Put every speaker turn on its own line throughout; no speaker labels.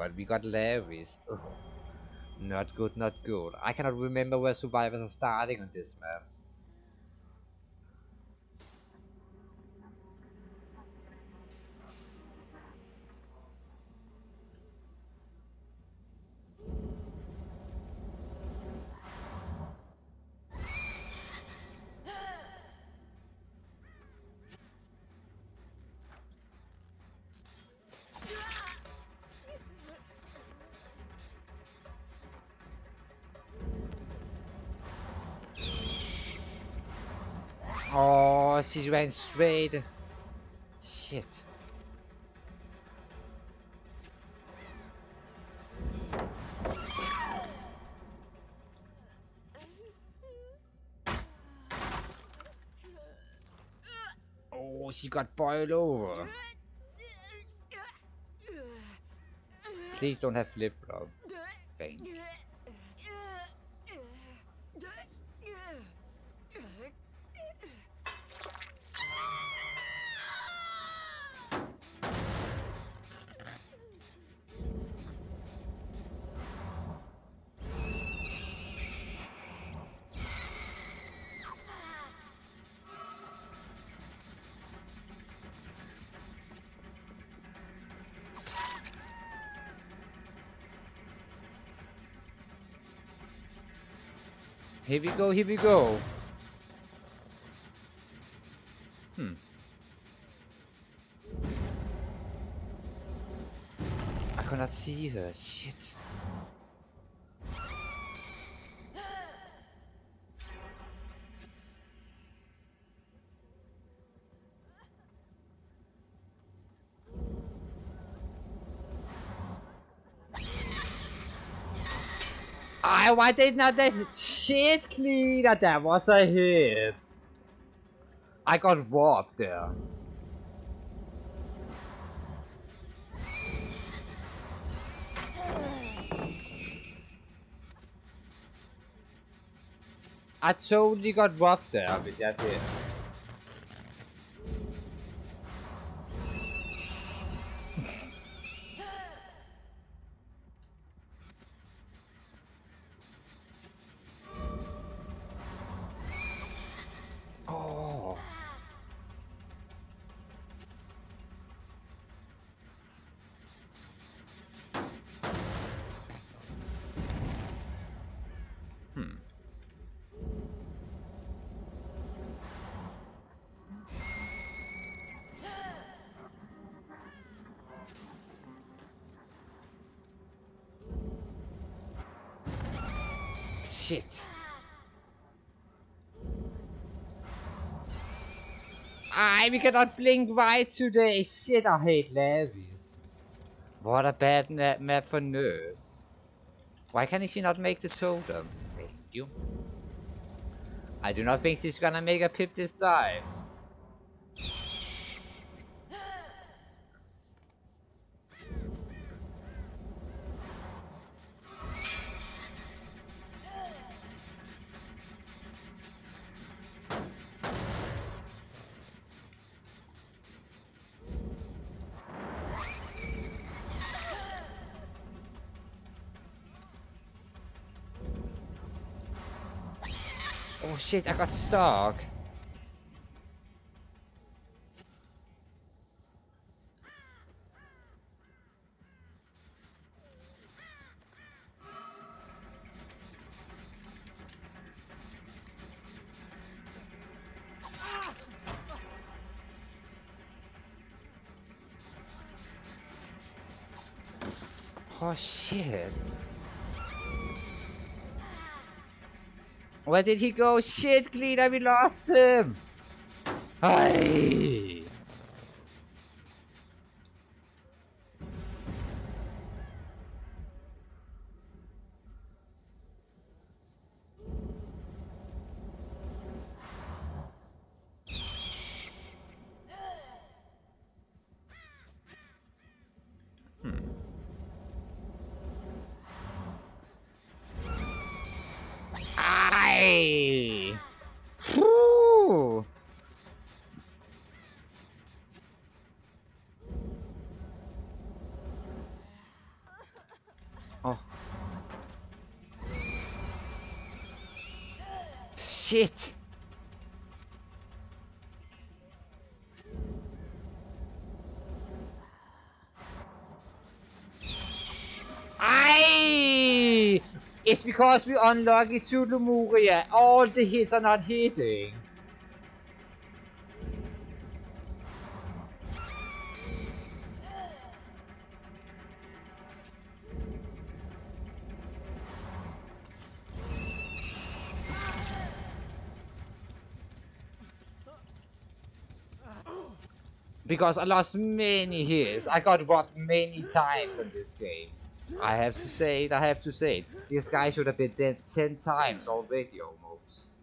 but we got Lery's. Ugh. Not good, not good. I cannot remember where survivors are starting on this map. Oh, she ran straight. Shit. Oh, she got boiled over. Please don't have flip flop. Thank Here we go, here we go. Hmm. I cannot see her, shit. I why did not that shit cleaner? That was a hit. I got robbed there. I totally got robbed there with that hit. Shit. I we cannot blink right today. Shit, I hate Lavis. What a bad map for Nurse. Why can't she not make the totem? Thank you. I do not think she's gonna make a pip this time. Shit, I got stuck. Oh shit. Where did he go? Shit, Glida, we lost him! Aye. Shit! Aye! It's because we unlucky to Lemuria. All the hits are not hitting. Because I lost many hits. I got robbed many times in this game. I have to say it, I have to say it. This guy should have been dead 10 times already almost.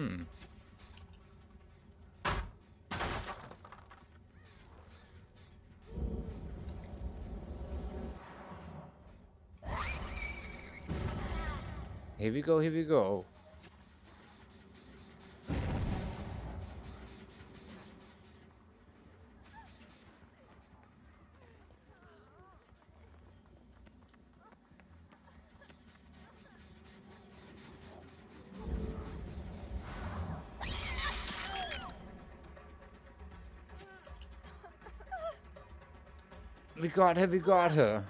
Hmm. Here we go, here we go. We got her, we got her.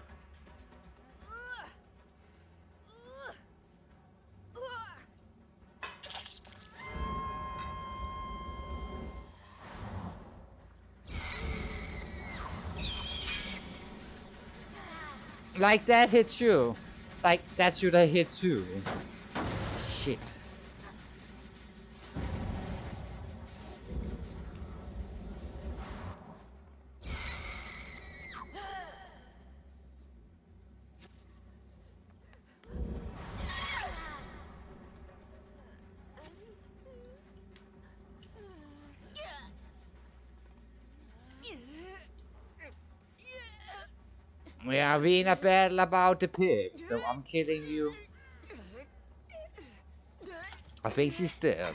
Like that hits you. Like that should have hit too. Shit. We are in a battle about the pig, so I'm killing you. I think she's dead.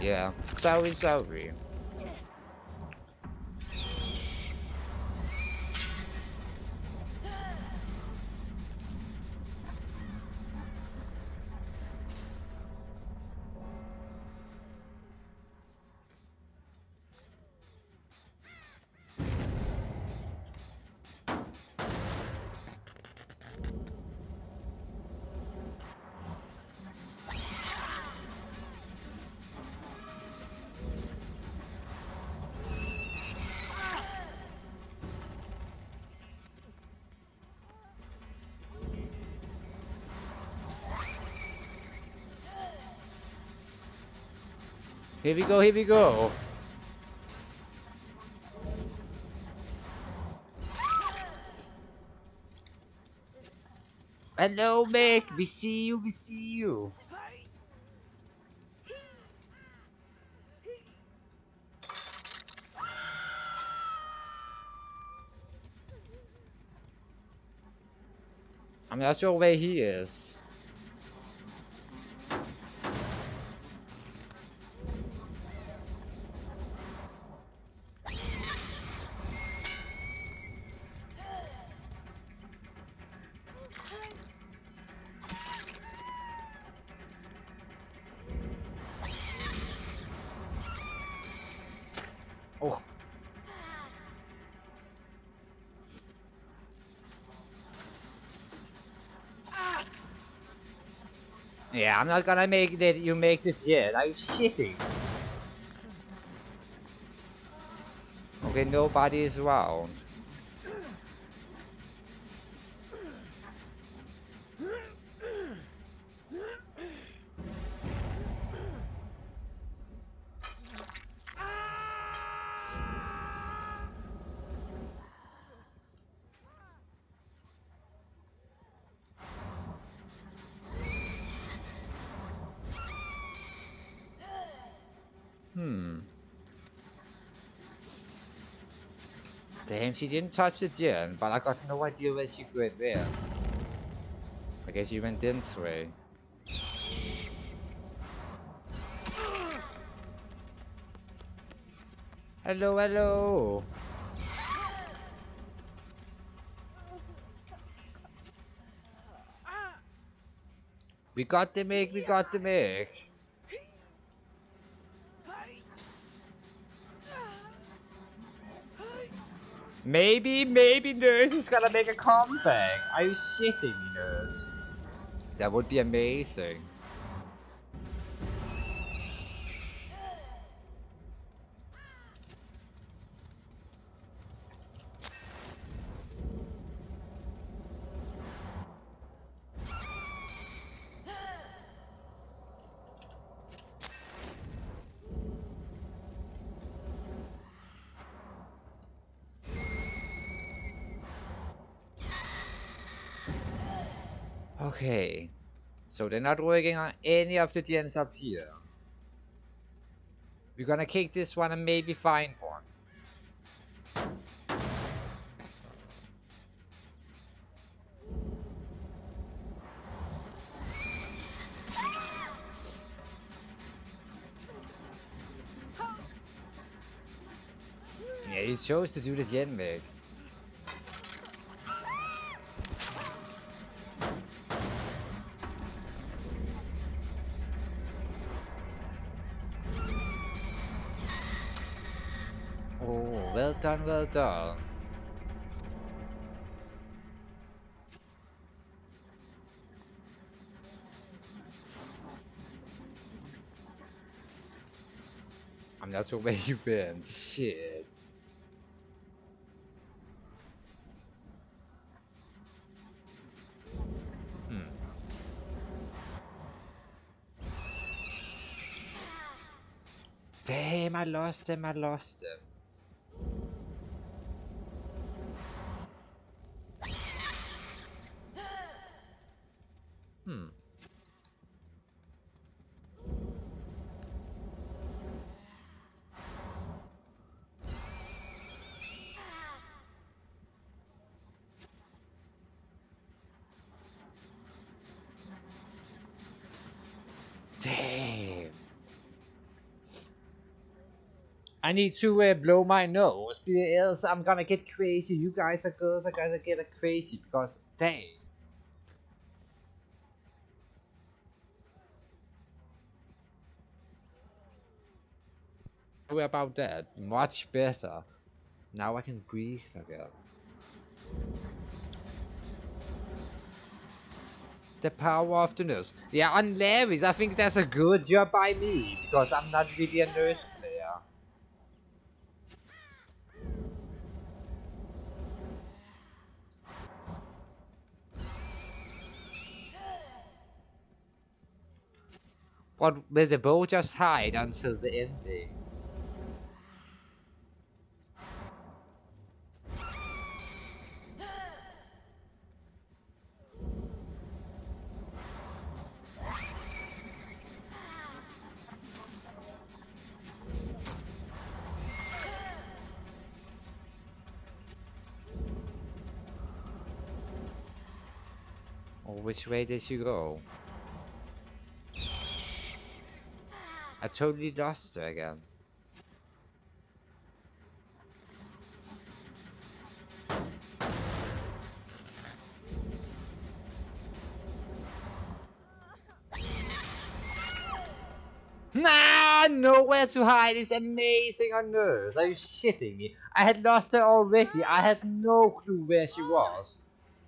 Yeah, sorry, sorry. Here we go, here we go. Hello, Mick. We see you, we see you. I'm not sure where he is. Yeah, I'm not gonna make that you make it yet. You shitting? Okay, nobody is around. She didn't touch the yet, but I got no idea where she went I guess she went this way. Hello, hello. We got the make, we got the make. Maybe, maybe Nurse is gonna make a comeback. Are you shitting me, Nurse? That would be amazing. So they're not working on any of the gens up here. We're gonna kick this one and maybe find one. Yeah, he chose to do the gen mech. done, well done. I'm not sure where you've been. Shit. Hmm. Damn, I lost him, I lost him. I need to uh, blow my nose, else I'm gonna get crazy. You guys are girls gonna get crazy because dang. About that? Much better. Now I can breathe again. The power of the nurse. Yeah, on Lery's, I think that's a good job by me because I'm not really a nurse But will the boat just hide until the ending? Oh, which way did you go? Totally lost her again. Nah, nowhere to hide. It's amazing on Nurse. Are you shitting me? I had lost her already. I had no clue where she was.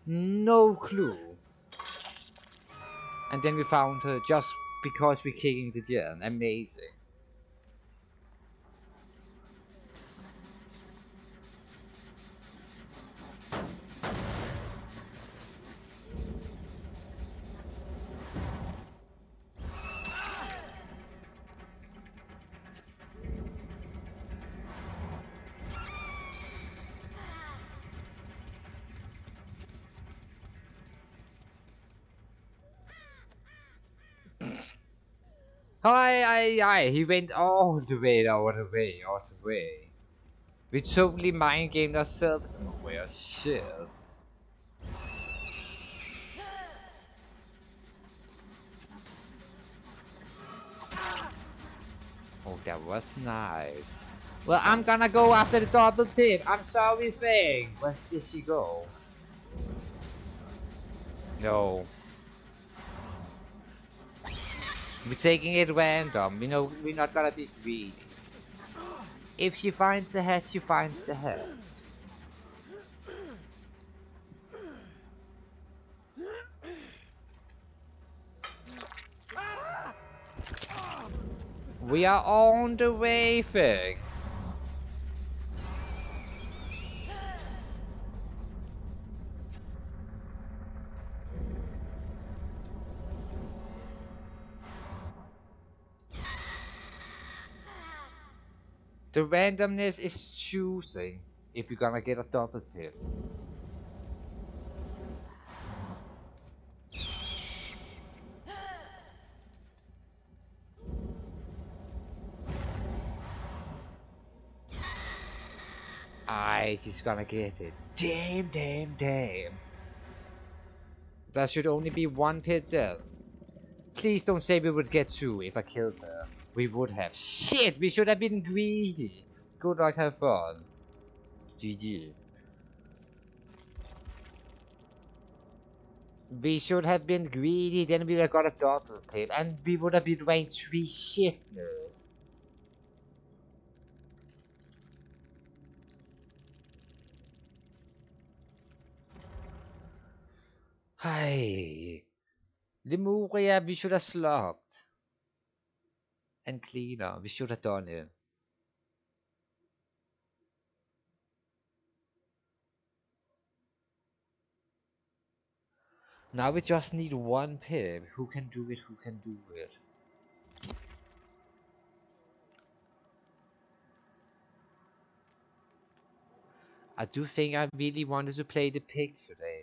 No clue. And then we found her just because we're kicking the gen. Amazing. Hi, hi, hi. He went all the way, all the way, all the way. We totally mind gamed ourselves the moment. Oh, shit. Oh, that was nice. Well, I'm gonna go after the double pip. I'm sorry, Fang. Where did she go? No. We're taking it random. You know, we're not gonna be greedy. If she finds the head, she finds the head. We are on the way, Fig. The randomness is choosing if you're gonna get a double pip. I just gonna get it. Damn, damn, damn. There should only be one pit there. Please don't say we would get two if I killed her. We would have. Shit, we should have been greedy. Good luck, have fun. GG. We should have been greedy, then we would have got a double pip, and we would have been rank 3 shitness. Hey. Lemuria, we should have slogged and cleaner. We should have done it. Now we just need one pip. Who can do it? Who can do it? I do think I really wanted to play the pig today.